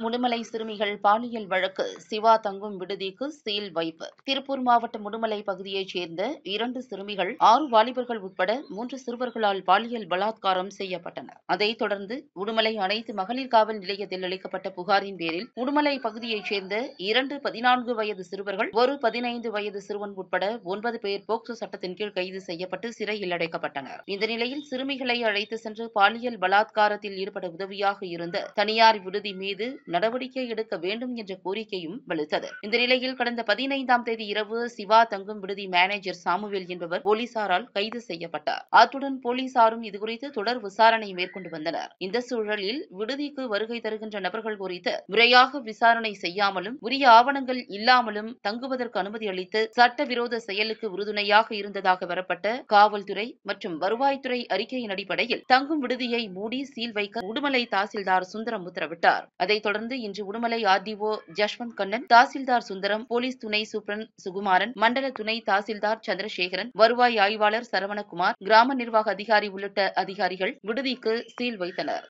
முடுமலை சிறுமிகள் பாலியல் வழக்கு சிவா தங்கும் விடுதிக்கு சீல் வைப்பு. திருப்பூர் மாவட்டம் முடுமலை பகுதியைச் சேர்ந்த இரண்டு சிறுமிகள் ஆறு வாலிபர்கள் உட்பட மூன்று சிறுவர்களால் பாலியல் பலாத்காரம் செய்யப்பட்டனர். அதைத் தொடர்ந்து உடுமலை அனைத்து மகளிர் காவல் நிலையத்தில் அளிக்கப்பட்ட புகாரின் பேரில் உடுமலை பகுதியைச் சேர்ந்த இரண்டு பதினான்கு வயது சிறுவர்கள் ஒரு பதினைந்து வயது சிறுவன் உட்பட ஒன்பது பேர் போக்சோ சட்டத்தின் கீழ் கைது செய்யப்பட்டு சிறையில் அடைக்கப்பட்டனர். இந்த நிலையில் சிறுமிகளை அழைத்து சென்று பாலியல் பலாத்காரத்தில் ஈடுபட உதவியாக இருந்த தனியார் விடுதி மீது நடவடிக்கை எடுக்க வேண்டும் என்ற கோரிக்கையும் வலுத்தது. இந்த நிலையில் கடந்த பதினைந்தாம் தேதி இரவு சிவா தங்கும் விடுதி மேனேஜர் சாமுவேல் என்பவர் போலீசாரால் கைது செய்யப்பட்டார். அத்துடன் போலீசாரும் இதுகுறித்து தொடர் விசாரணை மேற்கொண்டு வந்தனர். இந்த சூழலில் விடுதிக்கு வருகை தருகின்ற நபர்கள் குறித்து முறையாக விசாரணை செய்யாமலும் உரிய ஆவணங்கள் இல்லாமலும் தங்குவதற்கு அனுமதி அளித்து சட்டவிரோத செயலுக்கு உறுதுணையாக இருந்ததாக வரப்பட்ட காவல்துறை மற்றும் வருவாய்த்துறை அறிக்கையின் அடிப்படையில் தங்கும் விடுதியை மூடி சீல் வைக்க உடுமலை தாசில்தார் சுந்தரம் உத்தரவிட்டார். அதைத் தொடர்ந்து இன்று உடுமலை ஆர்டிஓ ஜஷ்வந்த் கண்ணன் தாசில்தார் சுந்தரம் போலீஸ் துணை சூப்பரண்ட் சுகுமாரன் மண்டல துணை தாசில்தார் சந்திரசேகரன் வருவாய் ஆய்வாளர் சரவணகுமார் கிராம நிர்வாக அதிகாரி உள்ளிட்ட அதிகாரிகள் விடுதிக்கு சீல் வைத்தனர்.